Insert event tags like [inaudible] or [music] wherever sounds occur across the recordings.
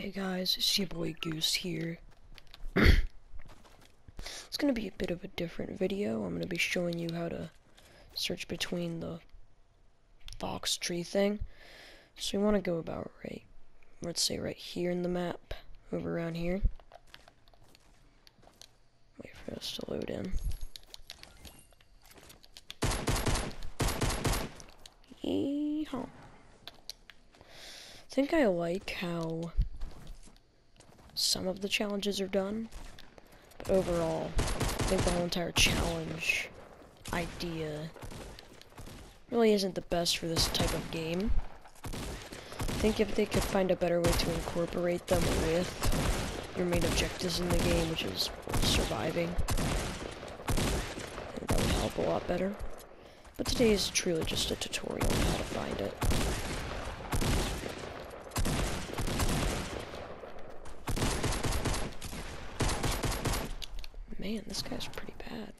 Hey guys, it's your boy Goose here. [coughs] it's gonna be a bit of a different video. I'm gonna be showing you how to search between the fox tree thing. So we want to go about right, let's say right here in the map, over around here. Wait for us to load in. Yeehaw. I think I like how some of the challenges are done, but overall, I think the whole entire challenge idea really isn't the best for this type of game. I think if they could find a better way to incorporate them with your main objectives in the game, which is surviving, that would help a lot better. But today is truly just a tutorial on how to find it. Man, this guy's pretty bad.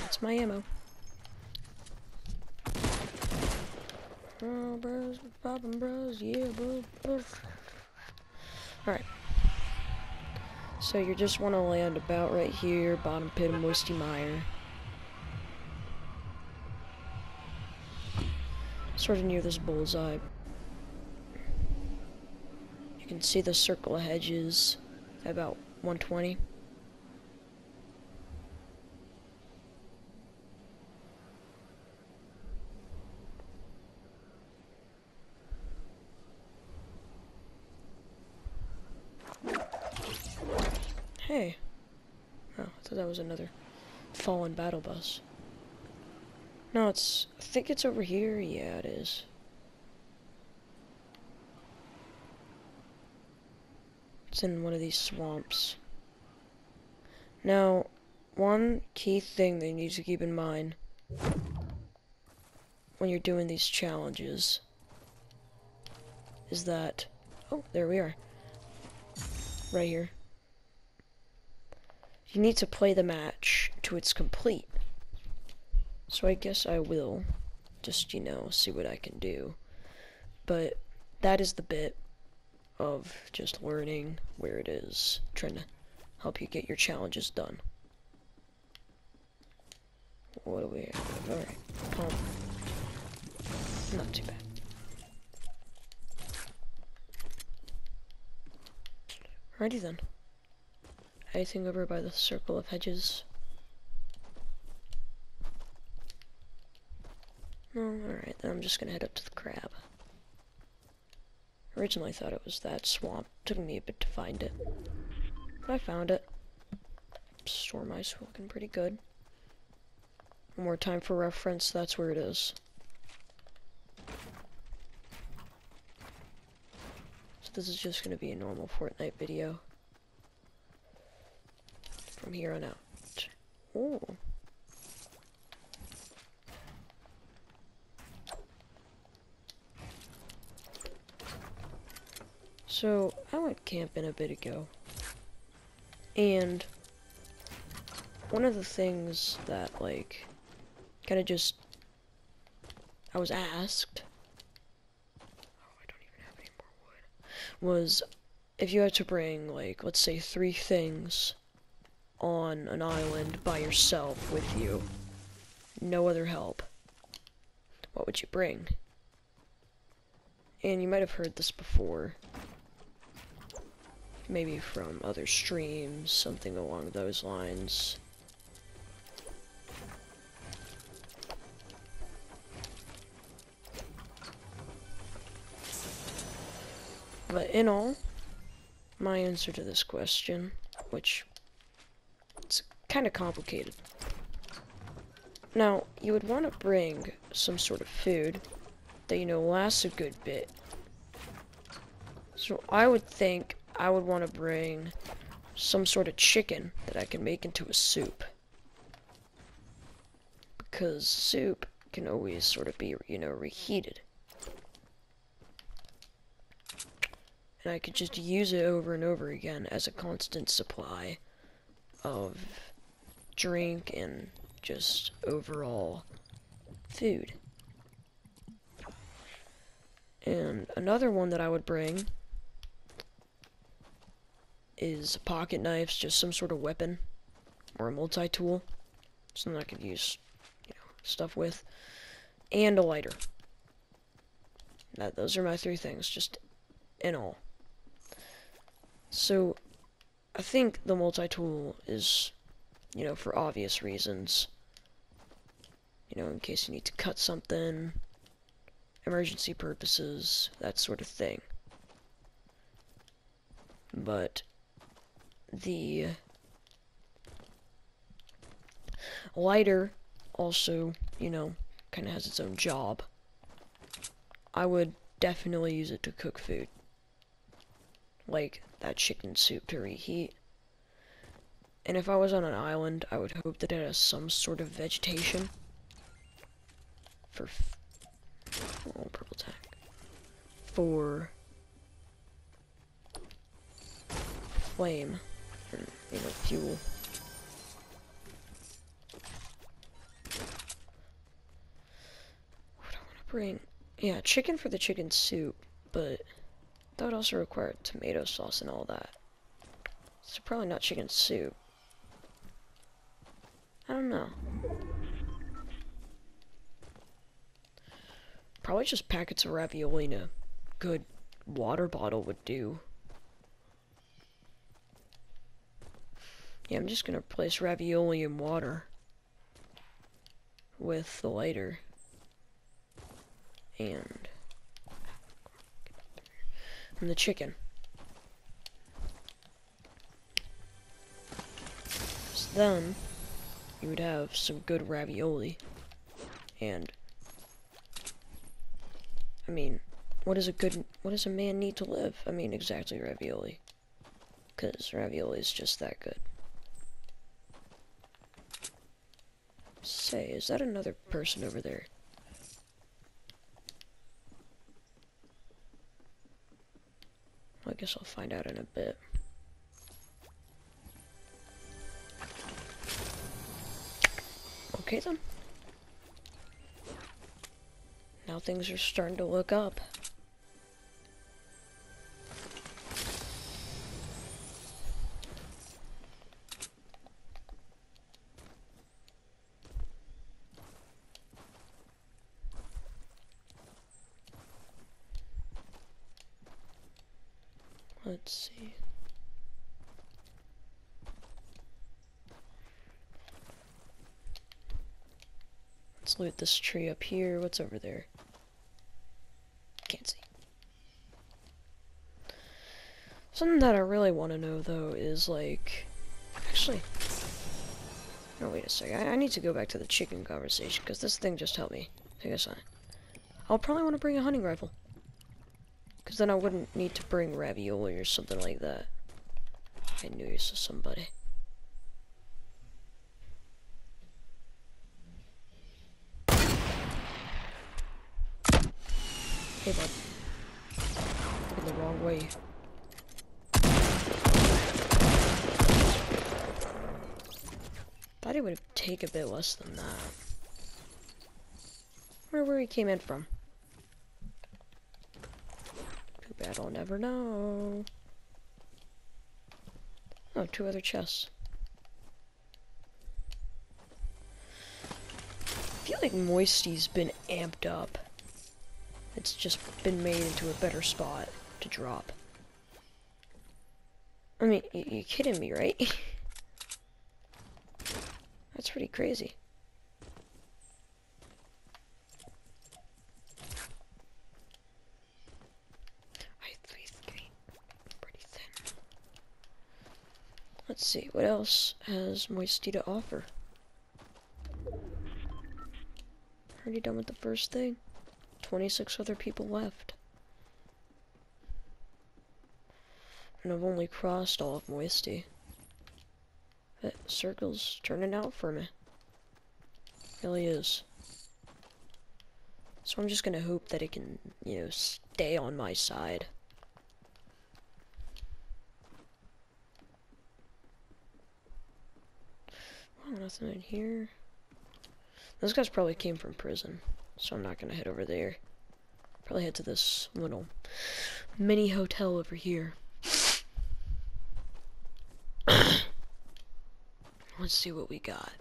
That's my ammo. Oh, bros, poppin' bros, yeah, bro, bro. Alright. So you just want to land about right here, bottom pit of Moisty Mire. Sort of near this bullseye. You can see the circle of hedges about 120. Hey. Oh, I thought that was another fallen battle bus. No, it's... I think it's over here. Yeah, it is. In one of these swamps. Now, one key thing that you need to keep in mind when you're doing these challenges is that... Oh, there we are. Right here. You need to play the match to its complete. So I guess I will just, you know, see what I can do. But that is the bit of just learning where it is, trying to help you get your challenges done. What do we have? Alright, pump. Not too bad. Alrighty then. Anything over by the circle of hedges? No, alright, then I'm just gonna head up to the crab. Originally thought it was that swamp. Took me a bit to find it. But I found it. Storm ice looking pretty good. One more time for reference, that's where it is. So this is just gonna be a normal Fortnite video from here on out. Oh. So, I went camping a bit ago. And one of the things that, like, kind of just I was asked oh, I don't even have any more wood was if you had to bring like let's say three things on an island by yourself with you. No other help. What would you bring? And you might have heard this before. Maybe from other streams, something along those lines. But in all, my answer to this question, which it's kind of complicated. Now, you would want to bring some sort of food that, you know, lasts a good bit. So I would think I would want to bring some sort of chicken that I can make into a soup. Because soup can always sort of be, you know, reheated. And I could just use it over and over again as a constant supply of drink and just overall food. And another one that I would bring is pocket knives, just some sort of weapon or a multi-tool, something I could use, you know, stuff with, and a lighter. That those are my three things, just in all. So, I think the multi-tool is, you know, for obvious reasons. You know, in case you need to cut something, emergency purposes, that sort of thing. But the lighter also, you know, kind of has its own job. I would definitely use it to cook food. Like that chicken soup to reheat. And if I was on an island, I would hope that it has some sort of vegetation. For... Oh, purple tag. For... Flame. For, you know, fuel. What I want to bring? Yeah, chicken for the chicken soup, but that would also require tomato sauce and all that. So probably not chicken soup. I don't know. Probably just packets of ravioli in a good water bottle would do. Yeah, I'm just gonna replace ravioli in water with the lighter and and the chicken. So then you would have some good ravioli and I mean what is a good what does a man need to live? I mean exactly ravioli. Cause ravioli is just that good. Say, is that another person over there? I guess I'll find out in a bit. Okay then. Now things are starting to look up. Let's see. Let's loot this tree up here. What's over there? Can't see. Something that I really want to know, though, is like... Actually... No, wait a second. I, I need to go back to the chicken conversation, because this thing just helped me. Take a sign. I'll probably want to bring a hunting rifle. Because then I wouldn't need to bring ravioli or something like that. I knew you saw somebody. Hey, bud. Looking the wrong way. Thought it would take a bit less than that. Where where he came in from? I'll never know. Oh, two other chests. I feel like Moisty's been amped up. It's just been made into a better spot to drop. I mean, you're kidding me, right? [laughs] That's pretty crazy. Pretty thin. Let's see, what else has Moisty to offer? Already done with the first thing. 26 other people left. And I've only crossed all of Moisty. That circle's turning out for me. Really is. So I'm just gonna hope that it can, you know, stay on my side. Oh, nothing in here. Those guys probably came from prison, so I'm not gonna head over there. probably head to this little mini hotel over here. [coughs] Let's see what we got.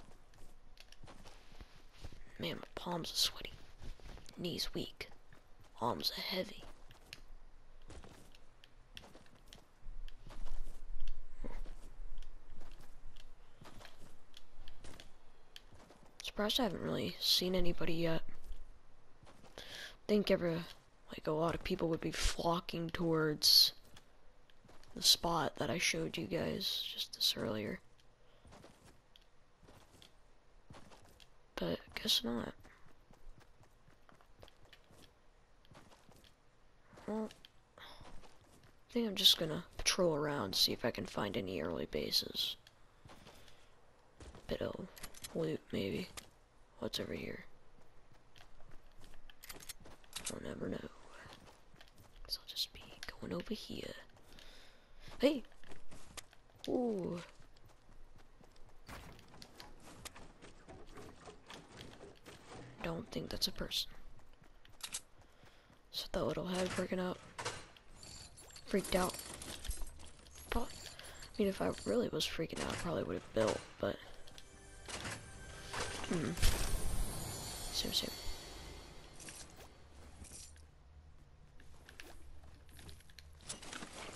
Man, my palms are sweaty. Knees weak. Arms are heavy. Surprised I haven't really seen anybody yet. I Think ever like a lot of people would be flocking towards the spot that I showed you guys just this earlier. But guess not. Well, I think I'm just gonna patrol around, see if I can find any early bases. Of loot, maybe. What's over here? I'll never know. So I'll just be going over here. Hey! Ooh. Don't think that's a person. So that little head freaking out. Freaked out. I mean, if I really was freaking out, I probably would have built, but... Hmm. Same, same.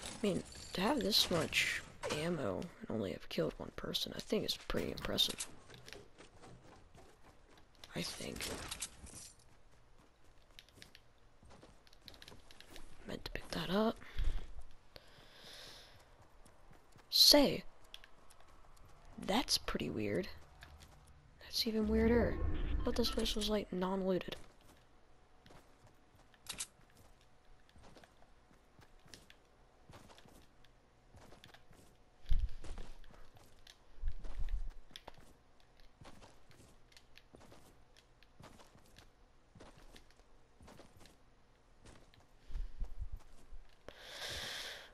I mean, to have this much ammo and only have killed one person, I think is pretty impressive. I think. Meant to pick that up. Say, that's pretty weird. That's even weirder. Thought this place was like non-looted.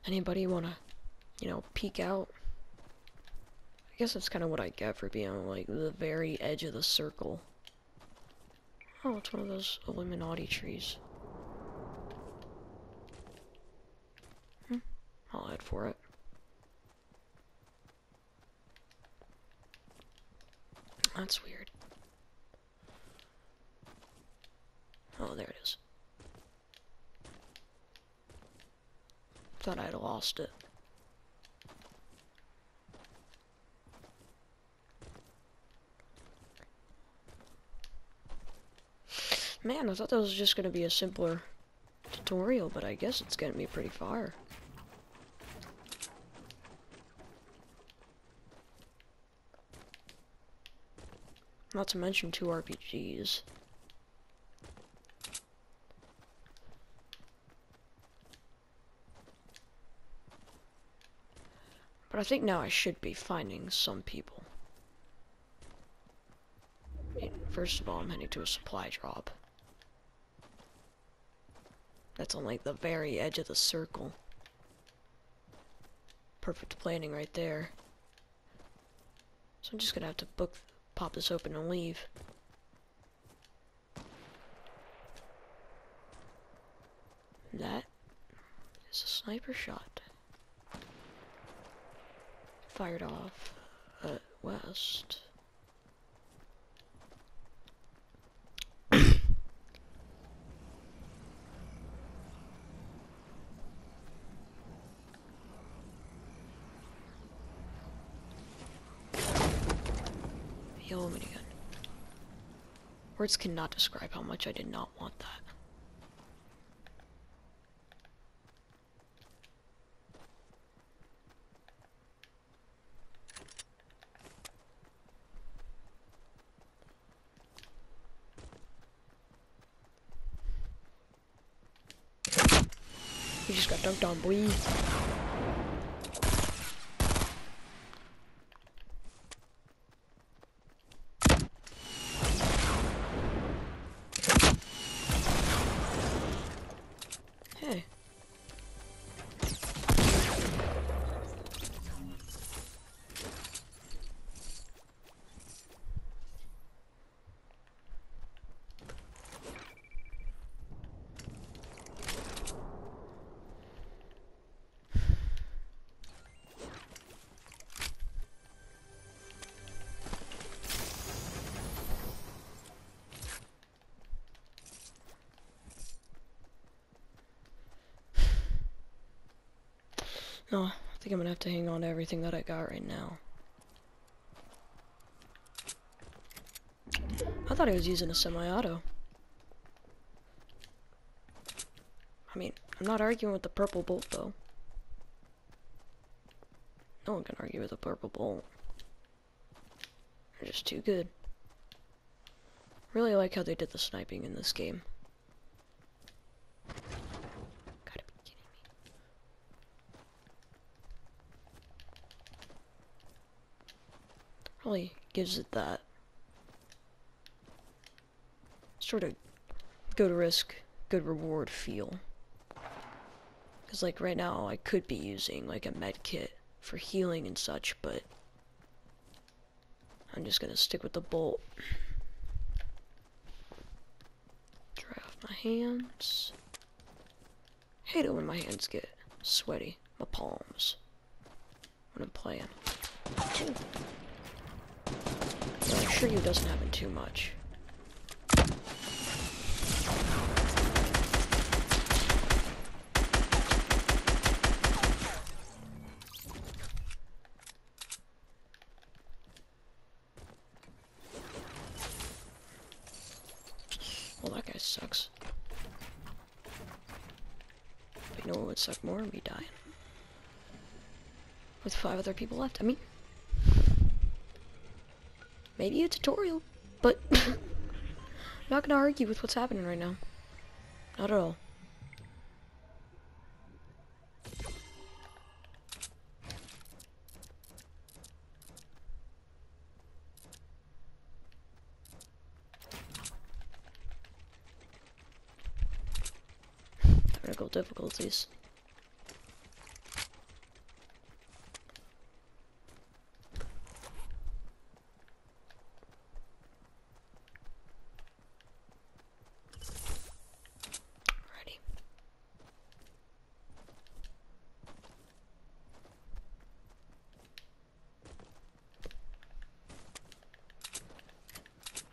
Anybody wanna, you know, peek out? Guess that's kind of what I get for being on, like, the very edge of the circle. Oh, it's one of those Illuminati trees. Hmm, I'll head for it. That's weird. Oh, there it is. Thought I'd lost it. Man, I thought that was just gonna be a simpler tutorial, but I guess it's getting me pretty far. Not to mention two RPGs. But I think now I should be finding some people. First of all, I'm heading to a supply drop. That's on like the very edge of the circle. Perfect planning right there. So I'm just gonna have to book, pop this open and leave. That is a sniper shot fired off at west. Words cannot describe how much I did not want that. He just got dunked on, boy. No, I think I'm gonna have to hang on to everything that I got right now. I thought I was using a semi-auto. I mean, I'm not arguing with the purple bolt though. No one can argue with a purple bolt. They're just too good. Really like how they did the sniping in this game. Gotta be kidding me. Gives it that sort of good risk, good reward feel. Because like right now I could be using like a med kit for healing and such, but I'm just gonna stick with the bolt. Dry off my hands. Hate it when my hands get sweaty. My palms. When I'm playing. I assure you doesn't happen too much. Well, that guy sucks. But you know what would suck more? Me dying. With five other people left. I mean, maybe a tutorial, but [laughs] I'm not gonna argue with what's happening right now. Not at all. [laughs] Technical difficulties.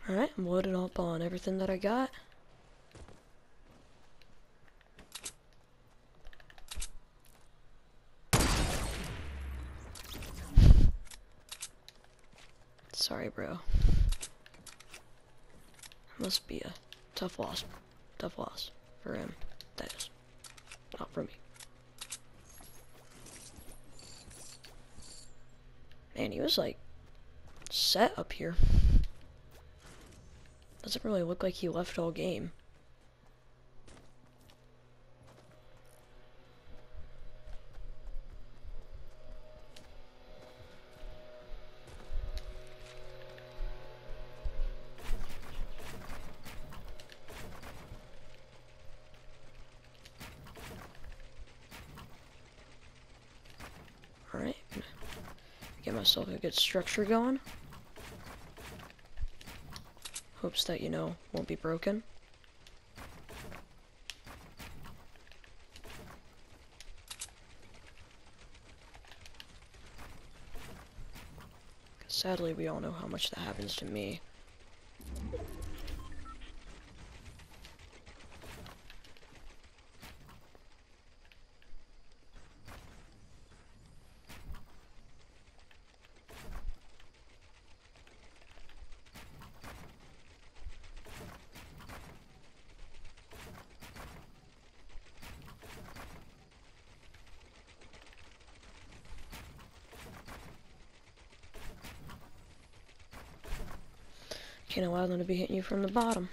Alright, I'm loaded up on everything that I got. Sorry, bro. Must be a tough loss. Tough loss for him. That is. Not for me. Man, he was like set up here. Doesn't really look like he left all game. Alright. Get myself a good structure going. Hopes that, you know, won't be broken. Sadly, we all know how much that happens to me. Can't allow them to be hitting you from the bottom.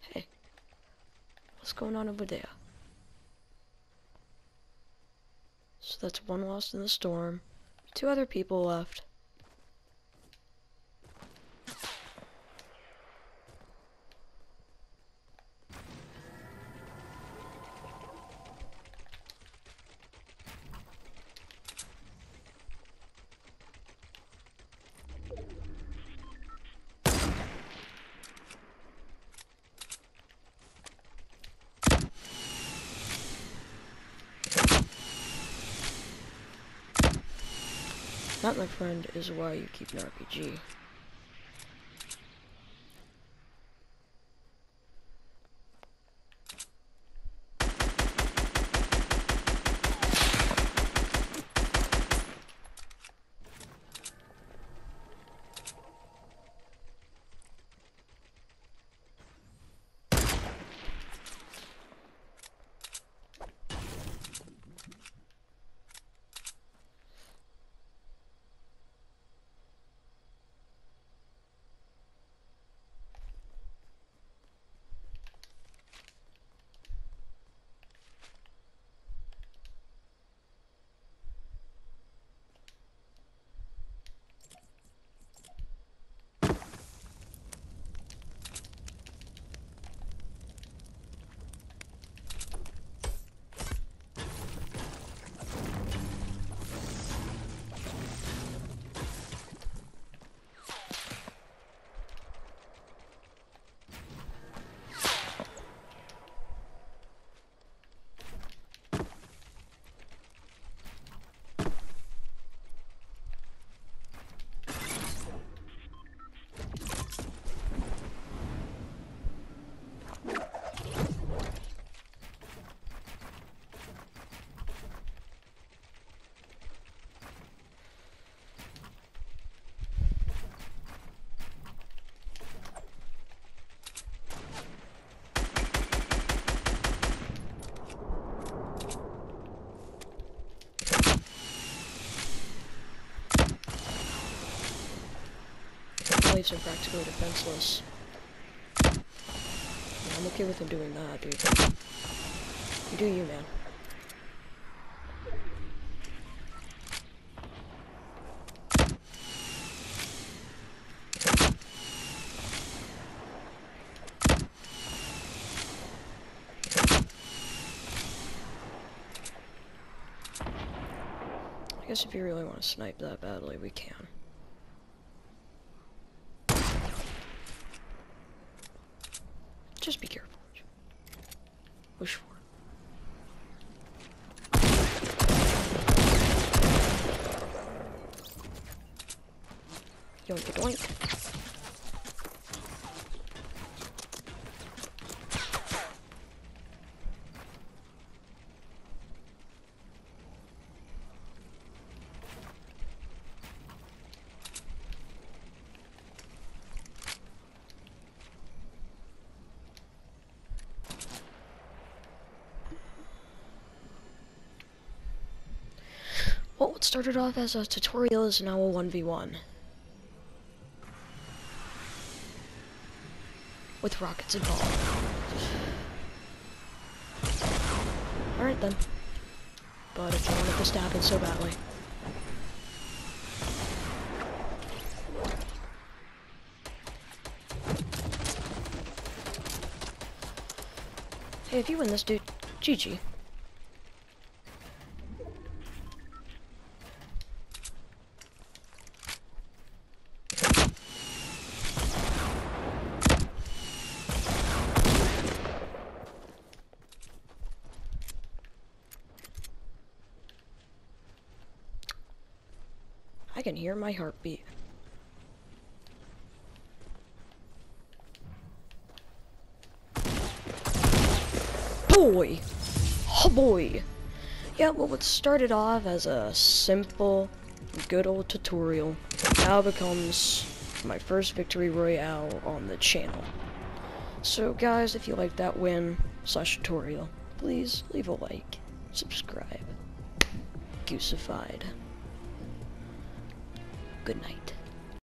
Hey. What's going on over there? So that's one lost in the storm. Two other people left. That, my friend, is why you keep an RPG. And practically defenseless. I'm okay with him doing that, dude. You do you, man. I guess if you really want to snipe that badly, we can. Just be careful. Push for Yoink doink. Well, what started off as a tutorial is now a 1v1. With rockets involved. Alright then. But if you wanted this to happen so badly. Hey, if you win this, dude, GG. I can hear my heartbeat. Boy! Oh boy! Yeah, well what started off as a simple, good old tutorial now becomes my first victory royale on the channel. So guys, if you like that win slash tutorial, please leave a like, subscribe. Goosified. Good night.